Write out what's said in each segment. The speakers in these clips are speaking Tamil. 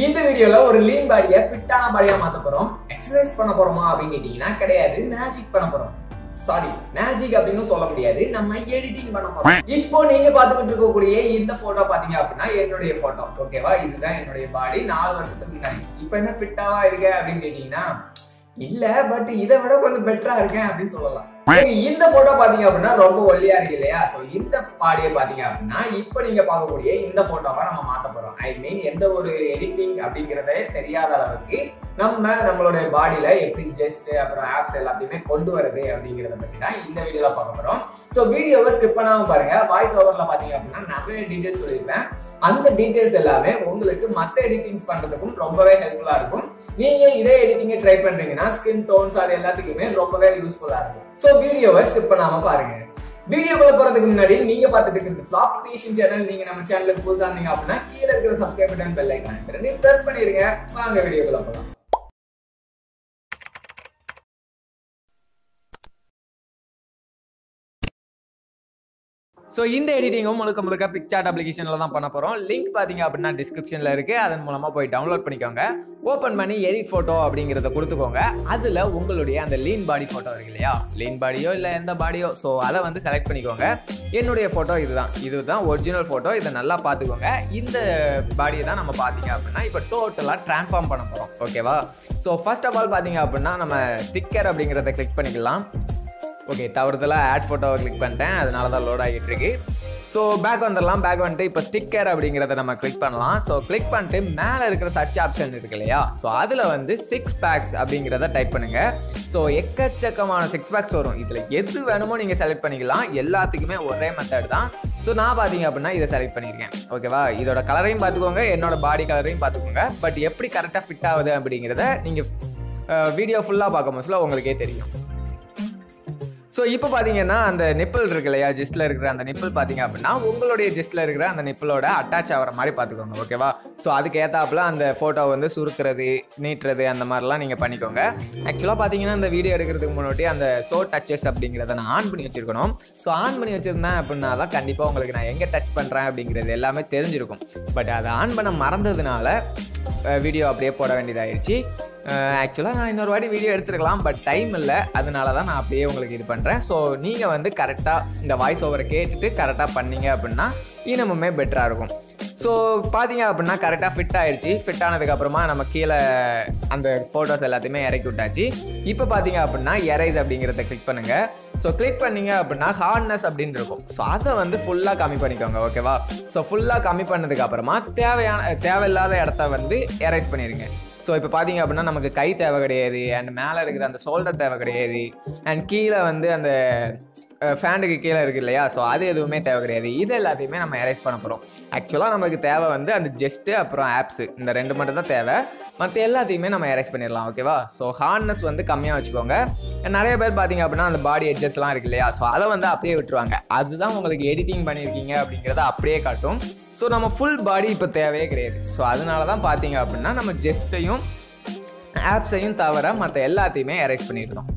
இந்த வீடியோல ஒரு லீன் பாடியை ஃபிட்டான பாடியா மாத்த போறோம். எக்ஸசைஸ் பண்ண போறோமா அப்படின்னு கேட்டீங்கன்னா கிடையாது. மேஜிக் பண்ண போறோம். சாரி மேஜிக் அப்படின்னு சொல்ல முடியாது. நம்ம எடிட்டிங் பண்ண போறோம். இப்போ நீங்க பாத்துக்கிட்டு இருக்கக்கூடிய இந்த போட்டோ பாத்தீங்க அப்படின்னா என்னுடைய போட்டோ ஓகேவா இதுதான் என்னுடைய பாடி நாலு வருஷத்துக்கு முன்னாடி. இப்போ என்ன ஃபிட்டாவா இருக்க அப்படின்னு கேட்டீங்கன்னா இல்ல பட் இதை விட கொஞ்சம் பெட்டரா இருக்கேன் அப்படின்னு சொல்லலாம். நீங்க இந்த போட்டோ பாத்தீங்க அப்படின்னா ரொம்ப ஒல்லியா இருக்கு இல்லையா? சோ இந்த பாடியை பாத்தீங்க அப்படின்னா இப்ப நீங்க பார்க்கக்கூடிய இந்த போட்டோவை நம்ம மாத்த ஐ மீன் எந்த ஒரு எடிட்டிங் அப்படிங்கறதே தெரியாத அளவுக்கு நம்ம நம்மளுடைய பாடியில எப்படி ஜெஸ்ட் அப்புறம் ஆப்ஸ் எல்லாத்தையுமே கொண்டு வருது அப்படிங்கறத பத்தி தான் இந்த வீடியோல பார்க்க போறோம். சோ வீடியோவை ஸ்கிப் பண்ணாம பாருங்க. வாய்ஸ் ஓவர்ல பாத்தீங்க அப்படின்னா நிறைய டீடைல்ஸ் சொல்லியிருப்பேன். அந்த டீட்டெயில்ஸ் எல்லாமே உங்களுக்கு மத்த எடிட்டிங்ஸ் பண்றதுக்கும் ரொம்பவே ஹெல்ப்ஃபுல்லா இருக்கும். நீங்க இதே எடிட்டிங்கை ட்ரை பண்றீங்கன்னா ஸ்கின் டோன்ஸ் அது எல்லாத்துக்குமே ரொம்பவே யூஸ்ஃபுல்லா இருக்கும். ஸோ வீடியோவை ஸ்கிப் பண்ணாம பாருங்க. வீடியோக்குள்ள போறதுக்கு முன்னாடி நீங்க பார்த்துட்டு இருக்கிறது ஃபிளாப் கிரியேஷன் சேனல் நீங்க நம்ம சேனலுக்கு புதுசா இருந்தீங்க அப்படின்னா கீழே இருக்கிற subscribe button bell icon press பண்ணிருங்க. வாங்க வீடியோக்குள்ள போலாம். ஸோ இந்த எடிட்டிங்கும் முழுக்க முழுக்க பிக்சார்ட் அப்ளிகேஷனில் தான் பண்ண போகிறோம் லிங்க் பார்த்தீங்க அப்படின்னா டிஸ்கிரிப்ஷனில் இருக்குது அதன் மூலமாக போய் டவுன்லோட் பண்ணிக்கோங்க. ஓப்பன் பண்ணி எடிட் ஃபோட்டோ அப்படிங்கிறத கொடுத்துக்கோங்க. அதில் உங்களுடைய அந்த லீன் பாடி ஃபோட்டோ இருக்கு இல்லையா? லீன் பாடியோ இல்லை எந்த பாடியோ ஸோ அதை வந்து செலக்ட் பண்ணிக்கோங்க. என்னுடைய ஃபோட்டோ இதுதான். இதுதான் ஒரிஜினல் ஃபோட்டோ இதை நல்லா பார்த்துக்கோங்க இந்த பாடியை தான் நம்ம பார்த்தீங்க அப்படின்னா இப்போ டோட்டலாக ட்ரான்ஸ்ஃபார்ம் பண்ண போகிறோம் ஓகேவா ஸோ ஃபர்ஸ்ட் ஆஃப் ஆல் பார்த்தீங்க அப்படின்னா நம்ம ஸ்டிக்கர் அப்படிங்கிறத கிளிக் பண்ணிக்கலாம். ஓகே தவறுதலாக ஆட் ஃபோட்டோவை கிளிக் பண்ணிட்டேன். அதனால தான் லோட் ஆகிட்டு இருக்கு. ஸோ பேக் வந்துடலாம். பேக் வந்துட்டு இப்போ ஸ்டிக்கர் அப்படிங்கிறத நம்ம கிளிக் பண்ணலாம். ஸோ கிளிக் பண்ணிட்டு மேலே இருக்கிற சர்ச் ஆப்ஷன் இருக்கு இல்லையா? ஸோ அதில் வந்து சிக்ஸ் பேக்ஸ் அப்படிங்கிறத டைப் பண்ணுங்க. ஸோ எக்கச்சக்கமான சிக்ஸ் பேக்ஸ் வரும். இதில் எது வேணுமோ நீங்கள் செலக்ட் பண்ணிக்கலாம். எல்லாத்துக்குமே ஒரே மெத்தட் தான். ஸோ நான் பார்த்தீங்க அப்படின்னா இதை செலக்ட் பண்ணியிருக்கேன் ஓகேவா இதோட கலரையும் பார்த்துக்கோங்க. என்னோட பாடி கலரையும் பார்த்துக்கோங்க. பட் எப்படி கரெக்டாக ஃபிட் ஆகுது அப்படிங்கிறத நீங்கள் வீடியோ ஃபுல்லாக பார்க்கும் போதுல உங்களுக்கே தெரியும். ஸோ இப்போ பார்த்தீங்கன்னா அந்த நிப்பிள் இருக்கு இல்லையா ஜிஸ்டில் இருக்கிற அந்த நிப்பிள் பார்த்தீங்க அப்படின்னா உங்களுடைய ஜிஸ்டில் இருக்கிற அந்த நிப்பிளோட அட்டாச் ஆகிற மாதிரி பார்த்துக்கோங்க ஓகேவா ஸோ அதுக்கு ஏற்றாப்புல அந்த ஃபோட்டோ வந்து சுருக்கிறது நீட்டுறது அந்த மாதிரிலாம் நீங்கள் பண்ணிக்கோங்க. ஆக்சுவலாக பார்த்தீங்கன்னா இந்த வீடியோ எடுக்கிறதுக்கு முன்னாடி அந்த ஷோ டச்சஸ் அப்படிங்கிறத நான் ஆன் பண்ணி வச்சிருக்கணும். ஸோ ஆன் பண்ணி வச்சிருந்தேன் அப்படின்னா தான் கண்டிப்பாக உங்களுக்கு நான் எங்கே டச் பண்ணுறேன் அப்படிங்கிறது எல்லாமே தெரிஞ்சிருக்கும். பட் அதை ஆன் பண்ண மறந்ததுனால வீடியோ அப்படியே போட வேண்டியதாகிடுச்சு ஆக்சுவலாக நான் இன்னொரு வாட்டி வீடியோ எடுத்துருக்கலாம் பட் டைம் இல்லை. அதனால தான் நான் அப்படியே உங்களுக்கு இது பண்ணுறேன் ஸோ நீங்கள் வந்து கரெக்டாக இந்த வாய்ஸ் ஓவரை கேட்டுட்டு கரெக்டாக பண்ணீங்க அப்படின்னா இனமுமே பெட்டராக இருக்கும். ஸோ பார்த்தீங்க அப்படின்னா கரெக்டாக ஃபிட் ஆயிடுச்சு ஃபிட் ஆனதுக்கப்புறமா நம்ம கீழே அந்த ஃபோட்டோஸ் எல்லாத்தையுமே இறக்கி விட்டாச்சு. இப்போ பார்த்தீங்க அப்படின்னா எரைஸ் அப்படிங்கிறத கிளிக் பண்ணுங்கள் ஸோ கிளிக் பண்ணீங்க அப்படின்னா ஹார்ட்னஸ் அப்படின்னு இருக்கும். ஸோ அதை வந்து ஃபுல்லாக கம்மி பண்ணிக்கோங்க ஓகேவா ஸோ ஃபுல்லாக கம்மி பண்ணதுக்கப்புறமா தேவையான தேவையில்லாத இடத்த வந்து எரைஸ் பண்ணிடுங்க ஸோ இப்போ பார்த்தீங்க அப்படின்னா நமக்கு கை தேவை கிடையாது அண்ட் மேலே இருக்கிற அந்த ஷோல்டர் தேவை கிடையாது அண்ட் கீழே வந்து அந்த ஃபேண்டுக்கு கீழே இருக்கு இல்லையா? ஸோ அது எதுவுமே தேவை கிடையாது. இது எல்லாத்தையுமே நம்ம எரேஸ் பண்ண போகிறோம் ஆக்சுவலாக நமக்கு தேவை வந்து அந்த ஜெஸ்ட்டு அப்புறம் ஆப்ஸு இந்த ரெண்டு மட்டும் தான் தேவை. மற்ற எல்லாத்தையுமே நம்ம எரேஸ் பண்ணிடலாம் ஓகேவா ஸோ ஹார்ட்னஸ் வந்து கம்மியாக வச்சுக்கோங்க. நிறைய பேர் பார்த்தீங்க அப்படின்னா அந்த பாடி எட்ஜஸ்லாம் இருக்கு இல்லையா? ஸோ அதை வந்து அப்படியே விட்டுருவாங்க. அதுதான் உங்களுக்கு எடிட்டிங் பண்ணியிருக்கீங்க அப்படிங்கிறத அப்படியே காட்டும். ஸோ நம்ம ஃபுல் பாடி இப்போ தேவையே கிடையாது. ஸோ அதனால தான் பார்த்தீங்க அப்படின்னா நம்ம ஜெஸ்ட்டையும் ஆப்ஸையும் தவிர மற்ற எல்லாத்தையுமே எரேஸ் பண்ணிடுறோம்.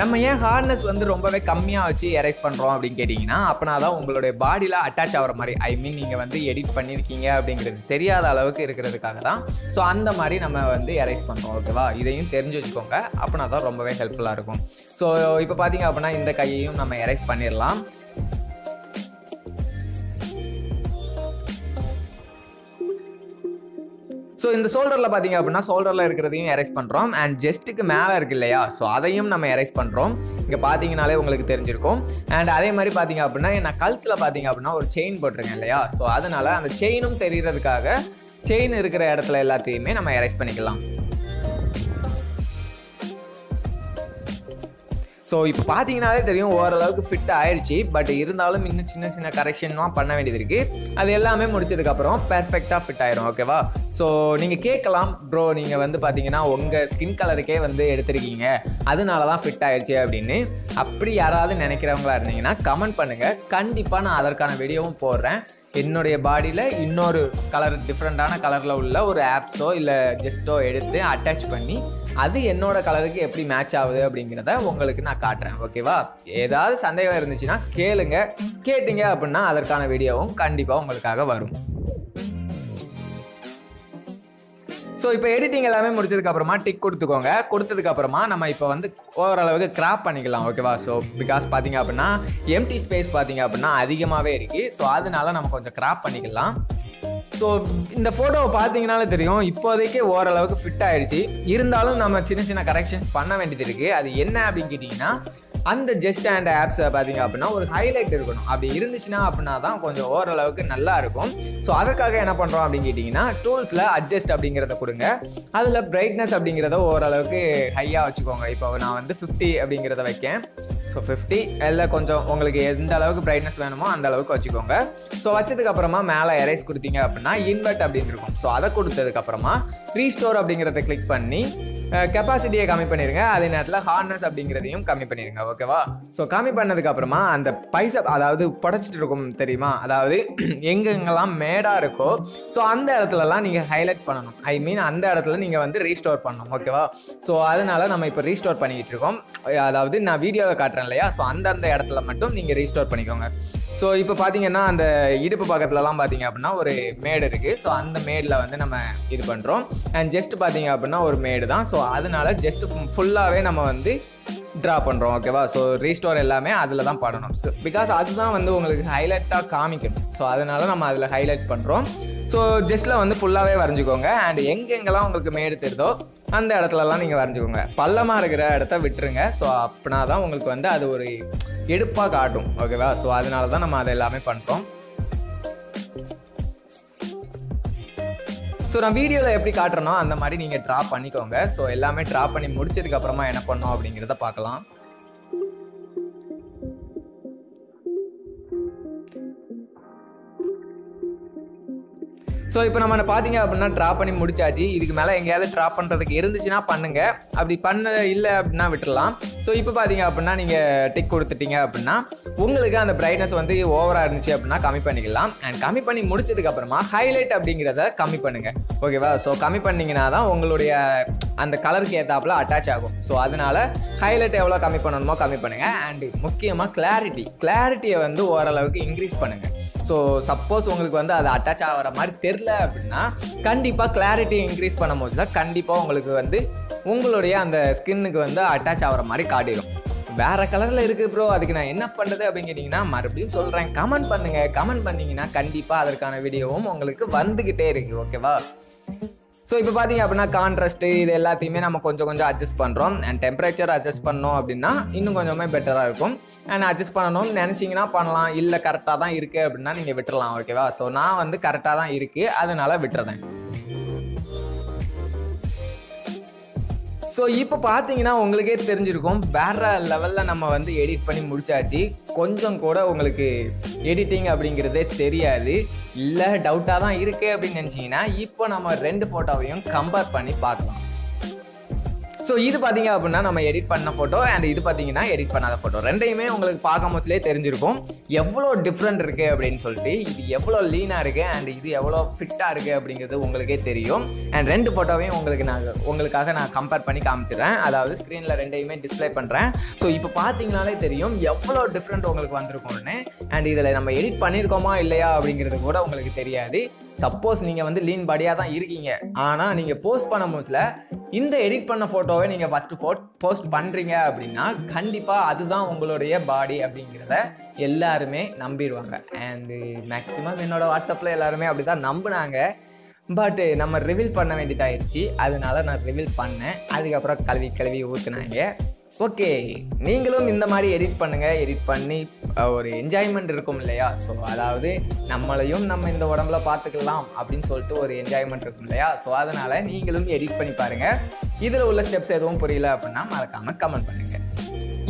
நம்ம ஏன் ஹார்ட்னஸ் வந்து ரொம்பவே கம்மியாக வச்சு எரைஸ் பண்ணுறோம் அப்படின்னு கேட்டிங்கன்னா அப்போனா தான் உங்களுடைய பாடியில் அட்டாச் ஆகிற மாதிரி ஐ மீன் நீங்கள் வந்து எடிட் பண்ணியிருக்கீங்க அப்படிங்கிறது தெரியாத அளவுக்கு இருக்கிறதுக்காக தான். ஸோ அந்த மாதிரி நம்ம வந்து எரைஸ் பண்ணுறோம் ஓகேவா இதையும் தெரிஞ்சு வச்சுக்கோங்க. அப்போனா தான் ரொம்பவே ஹெல்ப்ஃபுல்லாக இருக்கும். ஸோ இப்போ பார்த்தீங்க அப்படின்னா இந்த கையையும் நம்ம எரைஸ் பண்ணிடலாம். ஸோ இந்த ஷோல்டரில் பார்த்தீங்க அப்படின்னா ஷோல்டரில் இருக்கிறதையும் எரேஸ் பண்ணுறோம் அண்ட் ஜெஸ்ட்டுக்கு மேலே இருக்கு இல்லையா? ஸோ அதையும் நம்ம எரைஸ் பண்ணுறோம் இங்கே பார்த்தீங்கனாலே உங்களுக்கு தெரிஞ்சிருக்கும். அண்ட் அதே மாதிரி பார்த்தீங்க அப்படின்னா நான் கழுத்தில் பார்த்தீங்க அப்படின்னா ஒரு செயின் போட்டிருக்கேன் இல்லையா? ஸோ அதனால் அந்த செயினும் தெரிகிறதுக்காக செயின் இருக்கிற இடத்துல எல்லாத்தையுமே நம்ம எரைஸ் பண்ணிக்கலாம். ஸோ இப்போ பார்த்தீங்கனாலே தெரியும் ஓரளவுக்கு ஃபிட் ஆயிடுச்சு பட் இருந்தாலும் இன்னும் சின்ன சின்ன கரெக்ஷன்லாம் பண்ண வேண்டியது இருக்குது அது எல்லாமே முடிச்சதுக்கப்புறம் பெர்ஃபெக்டாக ஃபிட் ஆயிரும் ஓகேவா ஸோ நீங்கள் கேட்கலாம். ப்ரோ நீங்கள் வந்து பார்த்தீங்கன்னா உங்கள் ஸ்கின் கலருக்கே வந்து எடுத்திருக்கீங்க. அதனால தான் ஃபிட் ஆயிடுச்சு அப்படின்னு. அப்படி யாராவது நினைக்கிறவங்களா இருந்தீங்கன்னா கமெண்ட் பண்ணுங்கள் கண்டிப்பாக நான் அதற்கான வீடியோவும் போடுறேன். என்னுடைய பாடியில் இன்னொரு கலர் டிஃப்ரெண்ட்டான கலரில் உள்ள ஒரு ஆப்ஸோ இல்லை ஜெஸ்ட்டோ எடுத்து அட்டாச் பண்ணி அது என்னோட கலருக்கு எப்படி மேட்ச் ஆகுது அப்படிங்கிறத உங்களுக்கு நான் காட்டுறேன் ஓகேவா ஏதாவது சந்தேகம் இருந்துச்சுன்னா கேளுங்க. கேட்டிங்க அப்படின்னா அதற்கான வீடியோவும் கண்டிப்பாக உங்களுக்காக வரும். ஸோ இப்போ எடிட்டிங் எல்லாமே முடிச்சதுக்கு அப்புறமா டிக் கொடுத்துக்கோங்க. கொடுத்ததுக்கு அப்புறமா நம்ம இப்போ வந்து ஓரளவுக்கு கிராப் பண்ணிக்கலாம் ஓகேவா ஸோ பிகாஸ் பார்த்தீங்க அப்படின்னா எம்டி ஸ்பேஸ் பார்த்தீங்க அப்படின்னா அதிகமாகவே இருக்கு. ஸோ அதனால நம்ம கொஞ்சம் கிராப் பண்ணிக்கலாம். ஸோ இந்த ஃபோட்டோவை பார்த்தீங்கனாலே தெரியும் இப்போதைக்கு ஓரளவுக்கு ஃபிட் ஆயிடுச்சு. இருந்தாலும் நம்ம சின்ன சின்ன கரெக்ஷன்ஸ் பண்ண வேண்டியது இருக்குது அது என்ன அப்படின்னு கேட்டிங்கன்னா அந்த ஜஸ்ட் அண்ட் ஆப்ஸை பார்த்தீங்க அப்படின்னா ஒரு ஹைலைட் இருக்கணும். அப்படி இருந்துச்சுன்னா அப்படின்னா தான் கொஞ்சம் ஓரளவுக்கு நல்லா இருக்கும். ஸோ அதற்காக என்ன பண்ணுறோம் அப்படின்னு கேட்டிங்கன்னா டூல்ஸில் அட்ஜஸ்ட் அப்படிங்கிறத கொடுங்க. அதில் பிரைட்னஸ் அப்படிங்கிறத ஓரளவுக்கு ஹையாக வச்சுக்கோங்க. இப்போ நான் வந்து ஃபிஃப்டி அப்படிங்கிறத வைக்கேன். ஸோ ஃபிஃப்டி இல்லை கொஞ்சம் உங்களுக்கு எந்த அளவுக்கு பிரைட்னஸ் வேணுமோ அந்த அளவுக்கு வச்சுக்கோங்க. ஸோ வச்சதுக்கப்புறமா மேலே எரேஸ் கொடுத்தீங்க அப்படின்னா இன்வெர்ட் அப்படின்னு இருக்கும். ஸோ அதை கொடுத்ததுக்கப்புறமா ரீஸ்டோர் அப்படிங்கிறத கிளிக் பண்ணி கெப்பாசிட்டியை கம்மி பண்ணிடுங்க அதே நேரத்தில் ஹார்னஸ் அப்படிங்கிறதையும் கம்மி பண்ணிடுங்க ஓகேவா ஸோ கம்மி பண்ணதுக்கப்புறமா அந்த பைசா அதாவது புடச்சிட்டு இருக்கும் தெரியுமா? அதாவது எங்கெங்கெல்லாம் மேடாக இருக்கோ ஸோ அந்த இடத்துலலாம் நீங்கள் ஹைலைட் பண்ணணும். ஐ மீன் அந்த இடத்துல நீங்கள் வந்து ரீஸ்டோர் பண்ணணும். ஓகேவா ஸோ அதனால நம்ம இப்போ ரீஸ்டோர் பண்ணிக்கிட்டு இருக்கோம். அதாவது நான் வீடியோவில் காட்டுறேன் இல்லையா? ஸோ அந்தந்த இடத்துல மட்டும் நீங்கள் ரீஸ்டோர் பண்ணிக்கோங்க. ஸோ இப்போ பார்த்தீங்கன்னா அந்த இடுப்பு பக்கத்துலலாம் பார்த்தீங்க அப்படின்னா ஒரு மேடு இருக்குது ஸோ அந்த மேடில் வந்து நம்ம இது பண்ணுறோம் அண்ட் ஜஸ்ட் பார்த்தீங்க அப்படின்னா ஒரு மேடு தான். ஸோ அதனால ஜஸ்ட் ஃபுல்லாகவே நம்ம வந்து ட்ரா பண்ணுறோம் ஓகேவா ஸோ ரீஸ்டோர் எல்லாமே அதில் தான் பண்ணணும் ஸோ பிகாஸ் அதுதான் வந்து உங்களுக்கு ஹைலைட்டாக காமிக்கணும் ஸோ அதனால நம்ம அதில் ஹைலைட் பண்ணுறோம் ஸோ ஜஸ்ட்டில் வந்து ஃபுல்லாகவே வரைஞ்சிக்கோங்க. அண்ட் எங்கெங்கெல்லாம் உங்களுக்கு மேடு தெரிதோ அந்த இடத்துலலாம் நீங்கள் வரைஞ்சிக்கோங்க. பள்ளமாக இருக்கிற இடத்த விட்டுருங்க. ஸோ அப்படின்னா தான் உங்களுக்கு வந்து அது ஒரு எடுப்பாக காட்டும். ஓகேவா ஸோ அதனால தான் நம்ம அதை எல்லாமே பண்ணுறோம் ஸோ நான் வீடியோவில் எப்படி காட்டுறனோ அந்த மாதிரி நீங்கள் ட்ரா பண்ணிக்கோங்க. ஸோ எல்லாமே ட்ரா பண்ணி முடிச்சதுக்கப்புறமா என்ன பண்ணோம் அப்படிங்கிறத பார்க்கலாம். ஸோ இப்போ நம்ம பார்த்தீங்க அப்படின்னா ட்ரா பண்ணி முடிச்சாச்சு. இதுக்கு மேலே எங்கேயாவது ட்ரா பண்ணுறதுக்கு இருந்துச்சுன்னா பண்ணுங்க. அப்படி பண்ண இல்லை அப்படின்னா விட்டுடலாம் ஸோ இப்போ பார்த்தீங்க அப்படின்னா நீங்கள் டிக் கொடுத்துட்டீங்க அப்படின்னா உங்களுக்கு அந்த பிரைட்னஸ் வந்து ஓவராக இருந்துச்சு அப்படின்னா கம்மி பண்ணிக்கலாம். அண்ட் கம்மி பண்ணி முடிச்சதுக்கப்புறமா ஹைலைட் அப்படிங்கிறத கம்மி பண்ணுங்கள் ஓகேவா ஸோ கம்மி பண்ணிங்கன்னா தான் உங்களுடைய அந்த கலருக்கு ஏற்றாப்புல அட்டாச் ஆகும். ஸோ அதனால ஹைலைட் எவ்வளோ கம்மி பண்ணணுமோ கம்மி பண்ணுங்கள் அண்ட் முக்கியமாக கிளாரிட்டி கிளாரிட்டியை வந்து ஓரளவுக்கு இன்க்ரீஸ் பண்ணுங்கள் ஸோ சப்போஸ் உங்களுக்கு வந்து அது அட்டாச் ஆகிற மாதிரி தெரில அப்படின்னா கண்டிப்பாக கிளாரிட்டி இன்க்ரீஸ் பண்ணும்போது தான் கண்டிப்பாக உங்களுக்கு வந்து உங்களுடைய அந்த ஸ்கின்னுக்கு வந்து அட்டாச் ஆகிற மாதிரி காட்டிடும். வேறு கலரில் இருக்குது ப்ரோ அதுக்கு நான் என்ன பண்ணுறது அப்படின்னு கேட்டிங்கன்னா மறுபடியும் சொல்கிறேன் கமெண்ட் பண்ணுங்கள் கமெண்ட் பண்ணிங்கன்னா கண்டிப்பாக அதற்கான வீடியோவும் உங்களுக்கு வந்துக்கிட்டே இருக்குது ஓகேவா ஸோ இப்போ பார்த்தீங்க அப்படின்னா கான்ட்ராஸ்ட்டு இது எல்லாத்தையுமே நம்ம கொஞ்சம் கொஞ்சம் அட்ஜஸ்ட் பண்ணுறோம் அண்ட் டெம்பரேச்சர் அட்ஜஸ்ட் பண்ணோம் அப்படின்னா இன்னும் கொஞ்சமே பெட்டராக இருக்கும். அண்ட் அட்ஜஸ்ட் பண்ணணும்னு நினச்சிங்கன்னா பண்ணலாம். இல்லை கரெக்டாக தான் இருக்குது அப்படின்னா நீங்கள் விட்டுடலாம் ஓகேவா ஸோ நான் வந்து கரெக்டாக தான் இருக்குது அதனால விட்டுறேன். ஸோ இப்போ பார்த்தீங்கன்னா உங்களுக்கே தெரிஞ்சிருக்கும். வேற லெவலில் நம்ம வந்து எடிட் பண்ணி முடிச்சாச்சு. கொஞ்சம் கூட உங்களுக்கு எடிட்டிங் அப்படிங்கிறதே தெரியாது. இல்லை டவுட்டாக தான் இருக்குது அப்படின்னு நினச்சிங்கன்னா இப்போ நம்ம ரெண்டு ஃபோட்டோவையும் கம்பேர் பண்ணி பார்க்கலாம். ஸோ இது பார்த்தீங்க அப்படின்னா நம்ம எடிட் பண்ண ஃபோட்டோ அண்ட் இது பார்த்தீங்கன்னா எடிட் பண்ணாத ஃபோட்டோ ரெண்டையுமே உங்களுக்கு பார்க்கும் போச்சுலேயே தெரிஞ்சிருக்கும். எவ்வளோ டிஃப்ரெண்ட் இருக்குது அப்படின்னு சொல்லிட்டு இது எவ்வளோ லீனாக இருக்குது அண்ட் இது எவ்வளோ ஃபிட்டாக இருக்குது அப்படிங்கிறது உங்களுக்கே தெரியும். அண்ட் ரெண்டு ஃபோட்டோவையும் உங்களுக்கு நான் உங்களுக்காக நான் கம்பேர் பண்ணி காமிச்சிடுறேன். அதாவது ஸ்க்ரீனில் ரெண்டையுமே டிஸ்ப்ளே பண்ணுறேன் ஸோ இப்போ பார்த்தீங்கனாலே தெரியும் எவ்வளோ டிஃப்ரெண்ட் உங்களுக்கு வந்திருக்கும்னு. அண்ட் இதில் நம்ம எடிட் பண்ணியிருக்கோமா இல்லையா அப்படிங்கிறது கூட உங்களுக்கு தெரியாது. சப்போஸ் நீங்கள் வந்து லீன் பாடியாக தான் இருக்கீங்க. ஆனால் நீங்கள் போஸ்ட் பண்ண மோஸ்ட்ல இந்த எடிட் பண்ண ஃபோட்டோவை நீங்கள் ஃபஸ்ட்டு ஃபோ போஸ்ட் பண்ணுறீங்க அப்படின்னா கண்டிப்பாக அதுதான் உங்களுடைய பாடி அப்படிங்கிறத எல்லாருமே நம்பிடுவாங்க. அண்டு மேக்ஸிமம் என்னோடய வாட்ஸ்அப்பில் எல்லாருமே அப்படி தான் நம்பினாங்க. பட்டு நம்ம ரிவீல் பண்ண வேண்டியதாயிருச்சு. அதனால நான் ரிவீல் பண்ணேன். அதுக்கப்புறம் கழுவி கழுவி ஊற்றுனாங்க ஓகே நீங்களும் இந்த மாதிரி எடிட் பண்ணுங்கள் எடிட் பண்ணி ஒரு என்ஜாய்மெண்ட் இருக்கும் இல்லையா? ஸோ அதாவது நம்மளையும் நம்ம இந்த உடம்புல பார்த்துக்கலாம் அப்படின்னு சொல்லிட்டு ஒரு என்ஜாய்மெண்ட் இருக்கும் இல்லையா? ஸோ அதனால் நீங்களும் எடிட் பண்ணி பாருங்கள் இதில் உள்ள ஸ்டெப்ஸ் எதுவும் புரியல அப்படின்னா மறக்காமல் கமெண்ட் பண்ணுங்கள்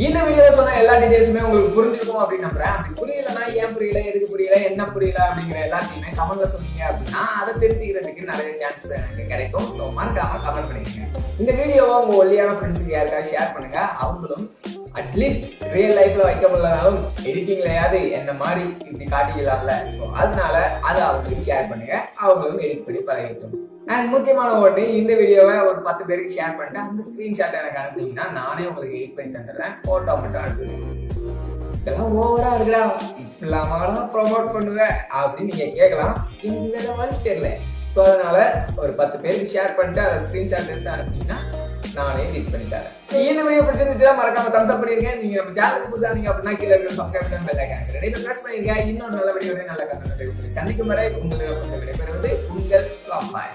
இந்த வீடியோ சொன்ன எல்லா டீடைல்ஸுமே உங்களுக்கு புரிஞ்சிருக்கும் அப்படின்னு நம்புறேன். அப்படி புரியலன்னா ஏன் புரியல எதுக்கு புரியல என்ன புரியல அப்படிங்கிற எல்லாத்தையுமே கமெண்ட்ல சொன்னீங்க அப்படின்னா அதை தெரிஞ்சுக்கிறதுக்கு நிறைய சான்சஸ் எனக்கு கிடைக்கும். ஸோ மறக்காம கமெண்ட் பண்ணிக்கங்க. இந்த வீடியோவை உங்க ஒல்லியான ஃப்ரெண்ட்ஸுக்கு யாருக்காவது ஷேர் பண்ணுங்க. அவங்களும் அட்லீஸ்ட் ரியல் லைஃப்ல வைக்க முடியலனாலும் எடிட்டிங்லயாவது என்ன மாதிரி இப்படி காட்டிக்கலாம்ல. ஸோ அதனால அதை அவங்களுக்கு ஷேர் பண்ணுங்க. அவங்களும் எடிட் பண்ணி பழகிட்டோம் அண்ட் முக்கியமான ஒன்று இந்த வீடியோவை ஒரு பத்து பேருக்கு ஷேர் பண்ணிட்டு அந்த ஸ்க்ரீன்ஷாட் எனக்கு அனுப்பிங்கன்னா நானே உங்களுக்கு எடிட் பண்ணி தந்துடுறேன். ஃபோட்டோ மட்டும் அனுப்புவேன் இதெல்லாம் ஓவரா இருக்குடா. இப்படிலாமாலாம் ப்ரொமோட் பண்ணுவேன் அப்படின்னு நீங்க கேட்கலாம். எனக்கு வேற வழி தெரியல. ஸோ அதனால ஒரு பத்து பேருக்கு ஷேர் பண்ணிட்டு அதை ஸ்கிரீன்ஷாட் எடுத்து அனுப்பிங்கன்னா நானே எடிட் பண்ணி தரேன். இந்த வீடியோ பிடிச்சிருந்துச்சுன்னா மறக்காம தம்ஸ் அப் பண்ணிருங்க. நீங்க நம்ம சேனலுக்கு புதுசா நீங்க அப்படின்னா கீழே இருக்கிற சப்ஸ்கிரைப் பண்ணி பெல் ஐக்கான் ரெடி பிரஸ் பண்ணிருங்க. இன்னொரு நல்ல வீடியோ நல்ல கண்டென்ட் சந்திக்கும் வரை உங்களுக்கு விடைபெறுவது உங்கள் பாய்